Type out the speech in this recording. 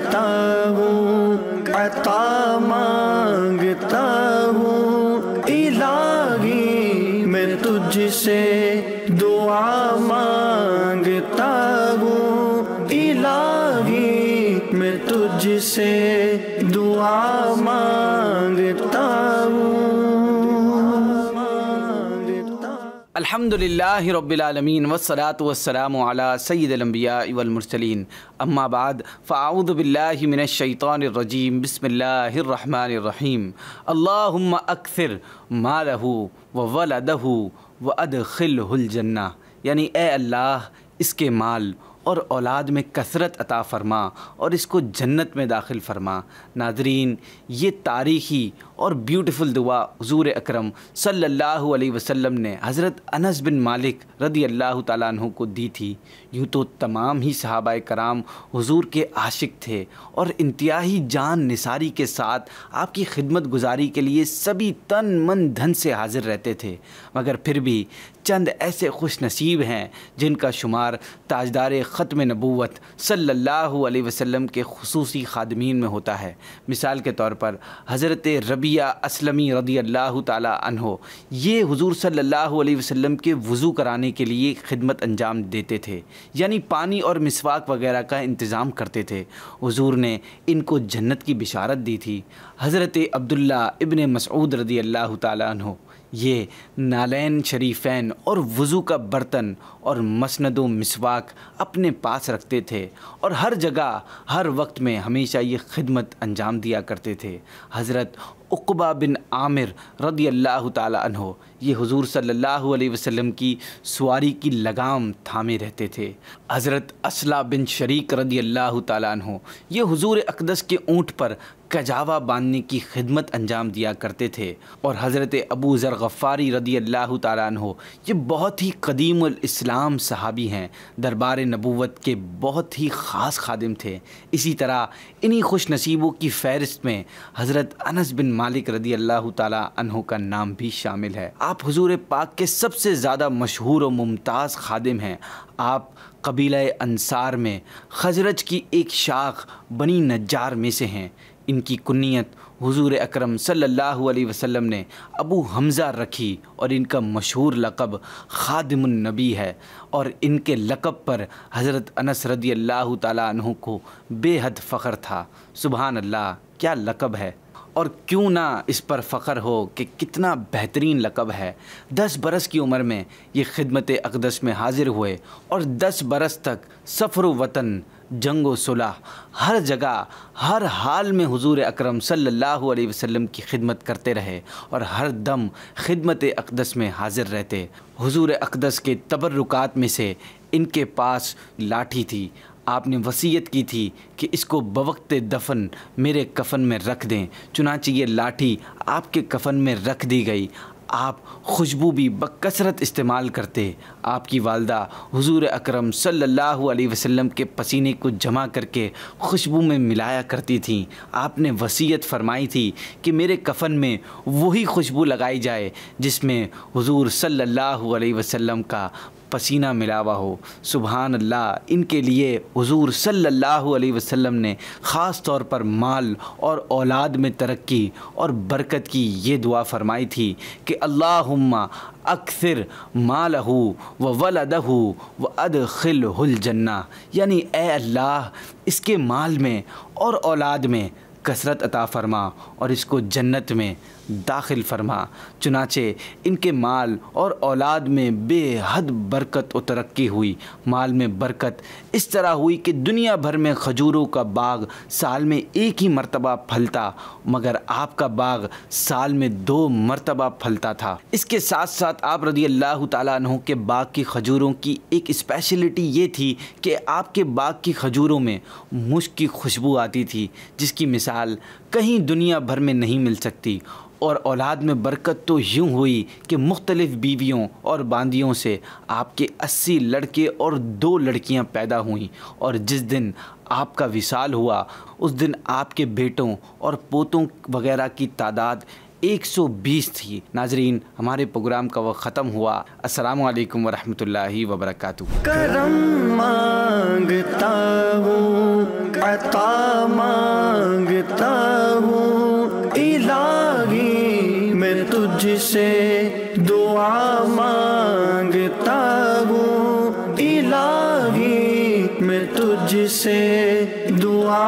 माँगता हूँ अता माँगता हूँ। इलाही मैं तुझसे दुआ माँगता हूँ। इलागी मैं तुझसे दुआ अल्हम्दुलिल्लाह रब्बिल वस्सलातु वस्सलामु अला सय्यिदिल वल मुरसलीन अम्मा बाद फ़ाऊज़ु बिल्लाहि रहीम अल्लाहुम्मा अक्सिर मालहू व वलदहु व अदखिलहुल जन्ना यानी ए अल्लाह इसके माल और औलाद में कसरत अता फ़रमा और इसको जन्नत में दाखिल फ़रमा। नाजरीन, ये तारीख़ी और ब्यूटीफुल दुआ हजूर अकरम सल्लल्लाहु अलैहि वसल्लम ने हज़रत अनस बिन मालिक रदी अल्लाह तु को दी थी। यूँ तो तमाम ही सहाबा कराम हजूर के आशिक थे और इंतहाई जान निसारी के साथ आपकी खिदमत गुजारी के लिए सभी तन मन धन से हाजिर रहते थे। मगर फिर भी चंद ऐसे खुश नसीब हैं जिनका शुमार ताजदार ख़त्म नबूत सल्लल्लाहु अलैहि वसल्लम के खसूसी खादमीन में होता है। मिसाल के तौर पर हज़रत रबिया असलमी रदी अल्लाह तहो ये हुजूर अलैहि वसल्लम के वज़ू कराने के लिए खिदमत अंजाम देते थे, यानी पानी और मिसवाक वगैरह का इंतज़ाम करते थे। हुजूर ने इनको जन्नत की बिशारत दी थी। हज़रत अब्दुल्ला इबन मसऊद रदी अल्लाह तहो ये नालैन शरीफ़ैन और वज़ू का बर्तन और मसनद मिसवाक अपने पास रखते थे और हर जगह, हर वक्त में हमेशा ये खिदमत अंजाम दिया करते थे। हज़रत उक़बा बिन आमिर रदी अल्लाह तहो ये हुजूर अलैहि वसल्लम की सवारी की लगाम थामे रहते थे। हज़रत असला बिन शरीक रदी अल्लाह तहो ये हुजूर अकदस के ऊँट पर कजावा बांधने की खिदमत अंजाम दिया करते थे। और हज़रत अबू ज़र गफ़ारी रदी अल्लाह तहो ये बहुत ही कदीम इस्लाम सहाबी हैं। दरबार नबूवत के बहुत ही ख़ास खादिम थे। इसी तरह इन्हीं खुश नसीबों की फ़हरिस्त में हज़रत अनस बिन मालिक रदी अल्लाह तहों का नाम भी शामिल है। आप हजूर पाक के सबसे ज़्यादा मशहूर और मुमताज़ खादिम हैं। आप कबील अंसार में, खजरज की एक शाख बनी नजार में से हैं। इनकी कुन्नीत हुजूर अकरम सल्लल्लाहु अलैहि वसल्लम ने अबू हमज़ा रखी और इनका मशहूर लक़ब ख़ादिमुन्नबी है और इनके लक़ब पर हज़रत अनस रदी अल्लाह तु को बेहद फ़ख्र था। सुबहान अल्लाह क्या लक़ब है? और क्यों ना इस पर फ़ख्र हो कि कितना बेहतरीन लक़ब है। दस बरस की उम्र में ये खिदमत अकदस में हाज़िर हुए और दस बरस तक सफ़र वतन, जंग व सुलह, हर जगह, हर हाल में हुजूर अकरम सल्लल्लाहु अलैहि वसल्लम की खिदमत करते रहे और हर दम खिदमत अकदस में हाज़िर रहते। हुजूर अकदस के तबर्रुकात में से इनके पास लाठी थी। आपने वसीयत की थी कि इसको बवक्त दफन मेरे कफन में रख दें। चुनाची ये लाठी आपके कफन में रख दी गई। आप खुशबू भी बकसरत इस्तेमाल करते। आपकी वालदा हुजूर अकरम सल्लल्लाहु अलैहि वसल्लम के पसीने को जमा करके खुशबू में मिलाया करती थी। आपने वसीयत फरमाई थी कि मेरे कफ़न में वही खुशबू लगाई जाए जिसमें हुजूर सल्लल्लाहु अलैहि वसल्लम का पसीना मिला हुआ हो। सुबहान अल्लाह इनके लिए हुजूर अलैहि वसल्लम ने ख़ास तौर पर माल और औलाद में तरक्की और बरकत की ये दुआ फरमाई थी कि अल्लाहुम्मा अक्सर मालहू व वलदहू व अदखिलहुल जन्ना। यानी ए अल्लाह, इसके माल में और औलाद में कसरत अता फ़रमा और इसको जन्नत में दाखिल फरमा। चुनाचे इनके माल और औलाद में बेहद बरकत व तरक्की हुई। माल में बरकत इस तरह हुई कि दुनिया भर में खजूरों का बाग साल में एक ही मरतबा फलता, मगर आपका बाग साल में दो मरतबा फलता था। इसके साथ साथ आप रदी अल्लाह तु के बाग की खजूरों की एक स्पेशलिटी ये थी कि आपके बाग की खजूरों में मुश्क की खुशबू आती थी, जिसकी मिसाल कहीं दुनिया भर में नहीं मिल सकती। और औलाद में बरकत तो यूँ हुई कि मुख्तलिफ़ बीवियों और बांदियों से आपके अस्सी लड़के और दो लड़कियाँ पैदा हुईं और जिस दिन आपका विसाल हुआ, उस दिन आपके बेटों और पोतों वगैरह की तादाद 120 थी। नाजरीन, हमारे प्रोग्राम का वह ख़त्म हुआ। अस्सलाम वालेकुम वरहमतुल्लाहि वबरकातुहू। करम माँगता हूँ, अता माँगता हूँ। तुझसे दुआ माँगता हूँ इलाही मैं तुझसे दुआ